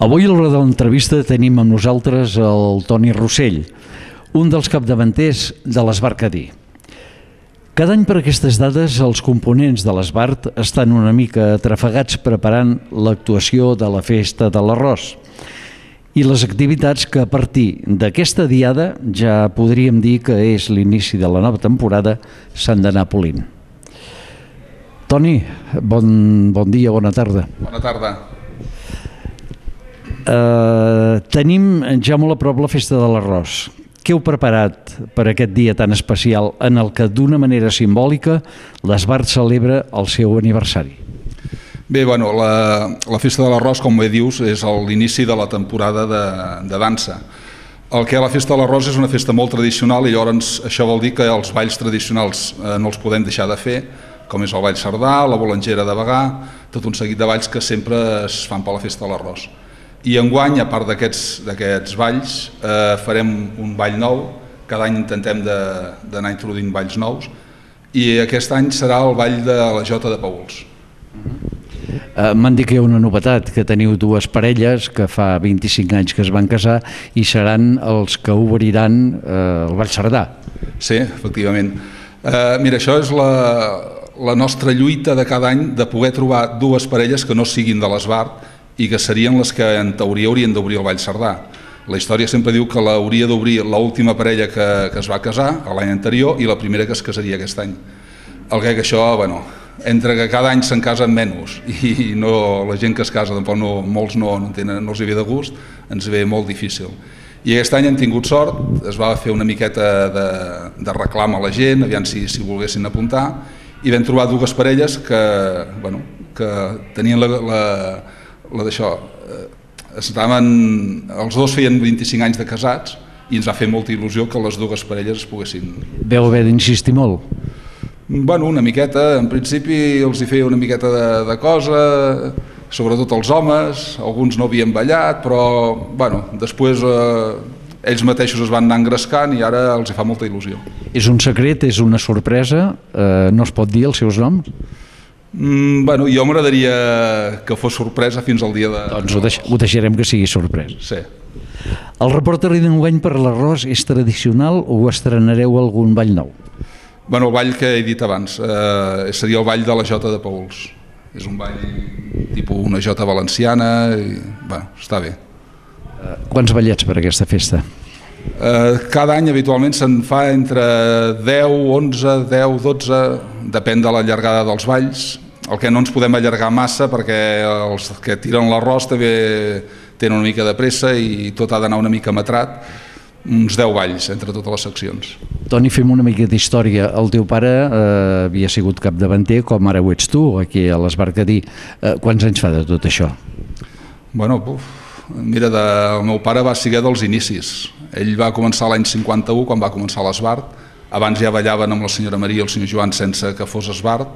Avui a l'hora de l'entrevista tenim amb nosaltres el Toni Rossell, un dels capdavanters de l'Esbarcadí. Cada any per aquestes dades els components de l'Esbart estan una mica atrafegats preparant l'actuació de la festa de l'arròs i les activitats que a partir d'aquesta diada ja podríem dir que és l'inici de la nova temporada s'han d'anar polint. Toni, bon, bon dia, bona tarda. Bona tarda. Uh, tenim ja molt a prop la festa de l'arròs. Què heu preparat per aquest dia tan especial en el que d'una manera simbòlica l'Esbart celebra el seu aniversari? Bé, bueno, la, la festa de l'arròs, com bé dius, és l'inici de la temporada de, de dansa. El que és la festa de l'arròs és una festa molt tradicional i llavors això vol dir que els balls tradicionals eh, no els podem deixar de fer, com és el ball sardà, la bolangera de Bagà, tot un seguit de balls que sempre es fan per la festa de l'arròs. I enguany, a part d'aquests balls, eh, farem un ball nou, cada any intentem d'anar introduint balls nous, i aquest any serà el ball de la Jota de Pauls. Uh, M'han dit que hi ha una novetat, que teniu dues parelles que fa 25 anys que es van casar i seran els que obriran uh, el Ball Cerdà. Sí, efectivament. Uh, mira, això és la, la nostra lluita de cada any de poder trobar dues parelles que no siguin de l'Esbart i que serien les que en teoria haurien d'obrir el Vall Cerdà. La història sempre diu que l'hauria d'obrir l'última parella que, que es va casar l'any anterior i la primera que es casaria aquest any. El que, això, bueno, entre que cada any se'n casen menys i no, la gent que es casa tampoc no, molts no, no, tenen, no els hi ve de gust, ens ve molt difícil. I aquest any hem tingut sort, es va fer una miqueta de, de reclam a la gent, aviam si, si volguessin apuntar, i vam trobar dues parelles que, bueno, que tenien la, la, la d'això, eh, estaven, els dos feien 25 anys de casats i ens va fer molta il·lusió que les dues parelles es poguessin... Veu haver d'insistir molt? Bueno, una miqueta, en principi els hi feia una miqueta de, de cosa, sobretot els homes, alguns no havien ballat, però bueno, després eh, ells mateixos es van anar engrescant i ara els hi fa molta il·lusió. És un secret, és una sorpresa, eh, no es pot dir els seus noms? Mm, bueno, jo m'agradaria que fos sorpresa fins al dia de... Doncs ho, deix ho deixarem que sigui sorpresa. Sí. El reporteri d'enguany per l'arròs és tradicional o estrenareu algun ball nou? Bueno, el ball que he dit abans, eh, seria el ball de la Jota de Pauls. És un ball tipus una Jota valenciana i, bueno, està bé. Quants ballets per aquesta festa? Eh, cada any habitualment se'n fa entre 10, 11, 10, 12, depèn de la llargada dels balls. El que no ens podem allargar massa perquè els que tiren l'arròs també tenen una mica de pressa i tot ha d'anar una mica metrat. Uns 10 balls entre totes les seccions. Toni, fem una mica d'història. El teu pare eh, havia sigut capdavanter, com ara ho ets tu, aquí a l'Esbarcadí. Eh, quants anys fa de tot això? Bueno, uf, Mira, de, el meu pare va ser dels inicis. Ell va començar l'any 51, quan va començar l'Esbart. Abans ja ballaven amb la senyora Maria i el senyor Joan sense que fos Esbart.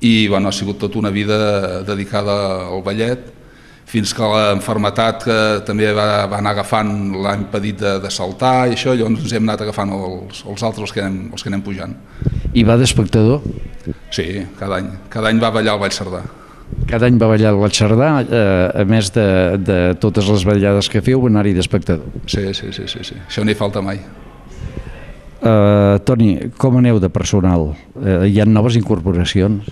I bueno, ha sigut tota una vida dedicada al ballet, fins que l'enfermetat que també va, va anar agafant l'ha impedit de, de saltar i això, llavors ens hem anat agafant els, els altres, els que, anem, els que anem pujant. I va d'espectador? Sí, cada any. Cada any va ballar al Vall Cerdà. Cada any va ballar el Xardà, eh, a més de, de totes les ballades que feu, anar-hi d'espectador. Sí, sí, sí, sí, sí. això n'hi falta mai. Uh, Toni, com aneu de personal? Uh, hi ha noves incorporacions?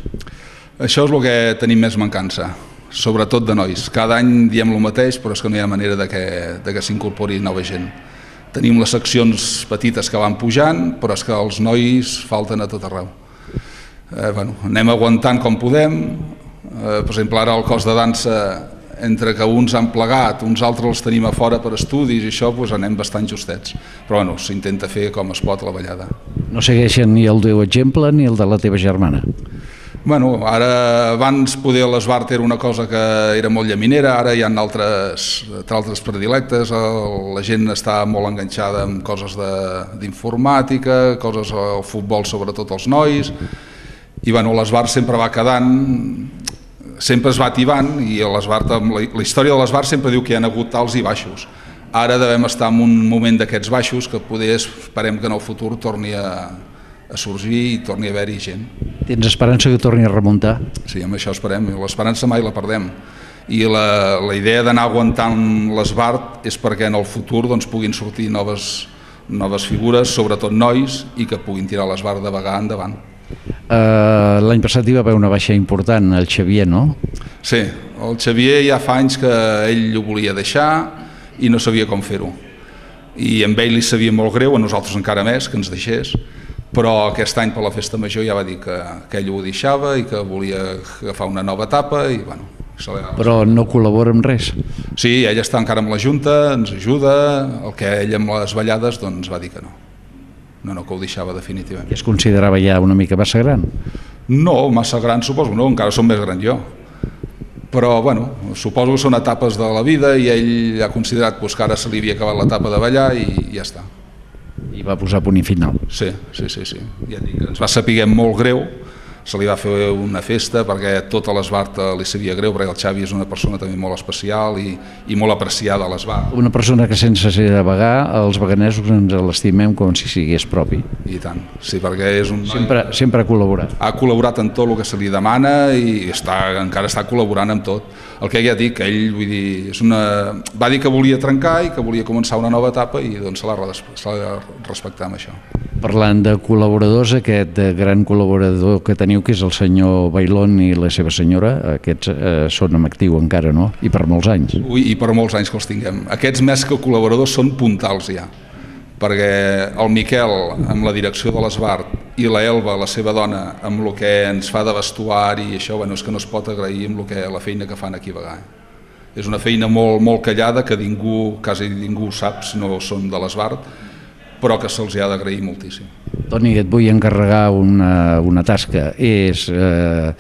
Això és el que tenim més mancança, sobretot de nois. Cada any diem el mateix, però és que no hi ha manera de que, de que s'incorpori nova gent. Tenim les seccions petites que van pujant, però és que els nois falten a tot arreu. Eh, bueno, anem aguantant com podem, eh, per exemple ara el cos de dansa entre que uns han plegat, uns altres els tenim a fora per estudis i això doncs anem bastant justets. Però bueno, s'intenta fer com es pot la ballada. No segueixen ni el teu exemple ni el de la teva germana? Bueno, ara abans poder l'Esbart era una cosa que era molt llaminera, ara hi ha altres, altres predilectes, el, la gent està molt enganxada amb coses d'informàtica, coses al futbol sobretot els nois, i bueno, l'Esbart sempre va quedant sempre es va tibant i l'Esbart, la, la història de l'Esbart sempre diu que hi ha hagut alts i baixos. Ara devem estar en un moment d'aquests baixos que poder esperem que en el futur torni a, a sorgir i torni a haver-hi gent. Tens esperança que torni a remuntar? Sí, amb això esperem. L'esperança mai la perdem. i la, la idea d'anar aguantant l'esbart és perquè en el futur doncs, puguin sortir noves, noves figures, sobretot nois, i que puguin tirar l'esbart de vegada endavant. Uh, L'any passat hi va haver una baixa important, el Xavier, no? Sí, el Xavier ja fa anys que ell ho volia deixar i no sabia com fer-ho. I amb ell li sabia molt greu, a nosaltres encara més, que ens deixés, però aquest any per la festa major ja va dir que, que ell ho deixava i que volia agafar una nova etapa i bueno, Però no col·labora amb res. Sí, ell està encara amb la Junta, ens ajuda, el que ell amb les ballades doncs va dir que no. No, no, que ho deixava definitivament. que es considerava ja una mica massa gran. No, massa gran suposo, no, encara som més gran jo. Però, bueno, suposo que són etapes de la vida i ell ha considerat pues, que ara se li havia acabat l'etapa de ballar i ja està. I va posar punt i final. Sí, sí, sí, sí. Ja dic, ens va saber molt greu, se li va fer una festa perquè tota l'Esbart li sabia greu, perquè el Xavi és una persona també molt especial i, i molt apreciada a l'Esbart. Una persona que sense ser de vagar, els vaganesos ens l'estimem com si sigués propi. I tant, sí, perquè és un noi Sempre, sempre ha col·laborat. ha col·laborat en tot el que se li demana i està, encara està col·laborant en tot. El que ja dic, ell vull dir, és una... va dir que volia trencar i que volia començar una nova etapa i doncs se l'ha res- se l'ha de respectar amb això. Parlant de col·laboradors, aquest eh, gran col·laborador que teniu, que és el senyor Bailón i la seva senyora, aquests eh, són en actiu encara, no? I per molts anys. Ui, I per molts anys que els tinguem. Aquests més que col·laboradors són puntals ja, perquè el Miquel amb la direcció de l'Esbart i la Elba, la seva dona, amb el que ens fa de vestuari i això, bueno, és que no es pot agrair amb lo que, la feina que fan aquí a Bagà. És una feina molt, molt callada que ningú, quasi ningú sap si no són de l'Esbart, però que se'ls ha d'agrair moltíssim. Toni, et vull encarregar una, una tasca. És eh,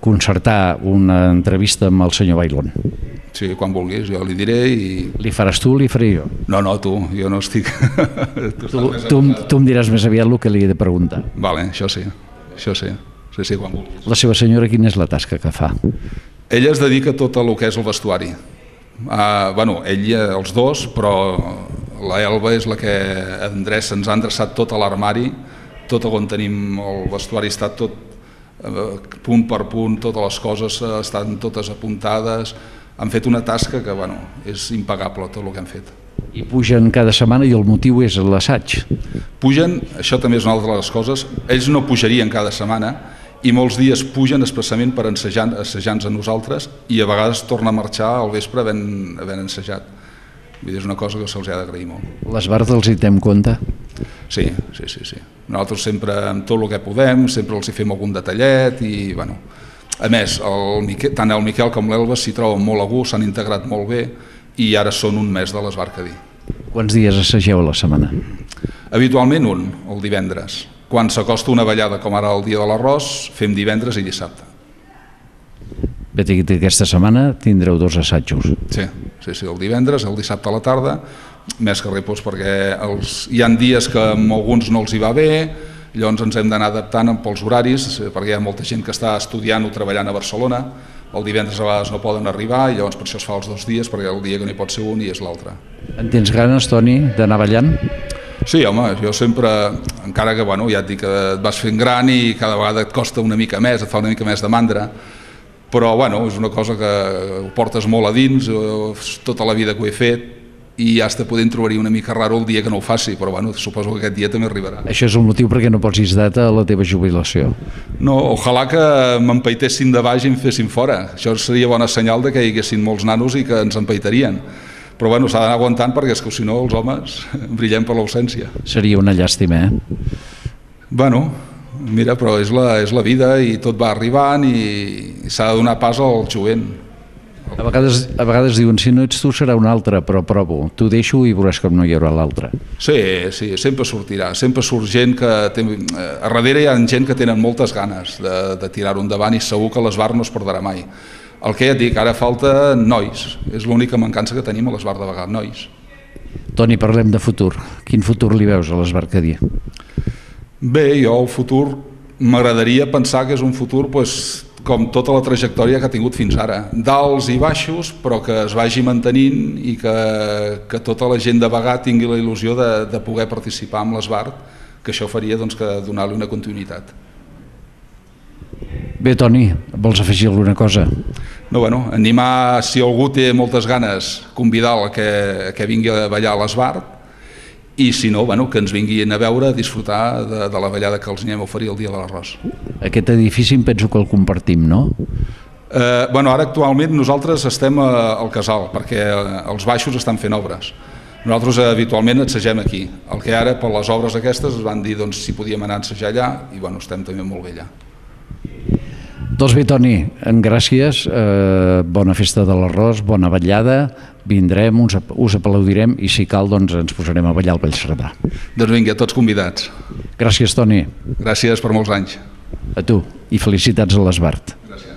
concertar una entrevista amb el senyor Bailón. Sí, quan vulguis, jo li diré i... Li faràs tu o li faré jo? No, no, tu, jo no estic... tu Tu, tu, tu em diràs més aviat el que li he de preguntar. Vale, això sí, això sí, sí, sí, quan vulguis. La seva senyora, quina és la tasca que fa? Ella es dedica a tot el que és el vestuari. Uh, bueno, ell, els dos, però la Elba és la que endreça, ens ha endreçat tot a l'armari, tot on tenim el vestuari està tot uh, punt per punt, totes les coses uh, estan totes apuntades, han fet una tasca que bueno, és impagable tot el que han fet. I pugen cada setmana i el motiu és l'assaig. Pugen, això també és una altra de les coses, ells no pujarien cada setmana i molts dies pugen expressament per ensejar, assajar-nos a nosaltres i a vegades torna a marxar al vespre havent, havent ensejat. Vull dir, és una cosa que se'ls ha d'agrair molt. L'Esbart els hi té en compte? Sí, sí, sí, sí. Nosaltres sempre, amb tot el que podem, sempre els hi fem algun detallet i, bueno, a més, el Miquel, tant el Miquel com l'Elba s'hi troben molt a gust, s'han integrat molt bé i ara són un mes de l'Esbarcadí. Quants dies assageu a la setmana? Habitualment un, el divendres. Quan s'acosta una ballada com ara el dia de l'arròs, fem divendres i dissabte. Bé, que aquesta setmana tindreu dos assajos. Sí, sí, sí, el divendres, el dissabte a la tarda, més que res doncs, perquè els, hi han dies que amb alguns no els hi va bé, llavors ens hem d'anar adaptant pels horaris, eh, perquè hi ha molta gent que està estudiant o treballant a Barcelona, el divendres a vegades no poden arribar i llavors per això es fa els dos dies, perquè el dia que no hi pot ser un i és l'altre. En tens ganes, Toni, d'anar ballant? Sí, home, jo sempre, encara que, bueno, ja et dic que et vas fent gran i cada vegada et costa una mica més, et fa una mica més de mandra, però, bueno, és una cosa que ho portes molt a dins, jo tota la vida que ho he fet, i ja està podent trobar-hi una mica raro el dia que no ho faci, però bueno, suposo que aquest dia també arribarà. Això és el motiu perquè no posis data a la teva jubilació. No, ojalà que m'empaitessin de baix i em fessin fora. Això seria bona senyal de que hi haguessin molts nanos i que ens empaitarien. Però bueno, s'ha d'anar aguantant perquè és que si no els homes brillem per l'ausència. Seria una llàstima, eh? Bueno, mira, però és la, és la vida i tot va arribant i s'ha de donar pas al jovent. A vegades, a vegades diuen, si no ets tu serà un altre, però provo. T'ho deixo i veuràs com no hi haurà l'altre. Sí, sí, sempre sortirà. Sempre surt gent que... Té, eh, a darrere hi ha gent que tenen moltes ganes de, de tirar-ho endavant i segur que l'Esbar no es perdrà mai. El que ja et dic, ara falta nois. És l'única mancança que tenim a l'Esbar de Bagà, nois. Toni, parlem de futur. Quin futur li veus a l'Esbarcadí? Bé, jo el futur m'agradaria pensar que és un futur pues, com tota la trajectòria que ha tingut fins ara. D'alts i baixos, però que es vagi mantenint i que, que tota la gent de Bagà tingui la il·lusió de, de poder participar amb l'Esbart, que això faria doncs, que donar-li una continuïtat. Bé, Toni, vols afegir alguna cosa? no, bueno, animar, si algú té moltes ganes, convidar-la que, que vingui a ballar a l'Esbart i si no, bueno, que ens vinguin a veure, a disfrutar de, de la ballada que els anem a oferir el dia de l'arròs. Aquest edifici em penso que el compartim, no? Eh, bueno, ara actualment nosaltres estem a, al casal perquè eh, els baixos estan fent obres. Nosaltres eh, habitualment assagem aquí. El que ara, per les obres aquestes, es van dir doncs, si podíem anar a assajar allà i bueno, estem també molt bé allà. Doncs bé, Toni, gràcies, eh, bona festa de l'arròs, bona ballada, vindrem, us, us aplaudirem i si cal doncs ens posarem a ballar al Vallcerdà. Doncs vinga, tots convidats. Gràcies, Toni, Gràcies per molts anys. a tu i felicitats a l'Esbart. Gràcies.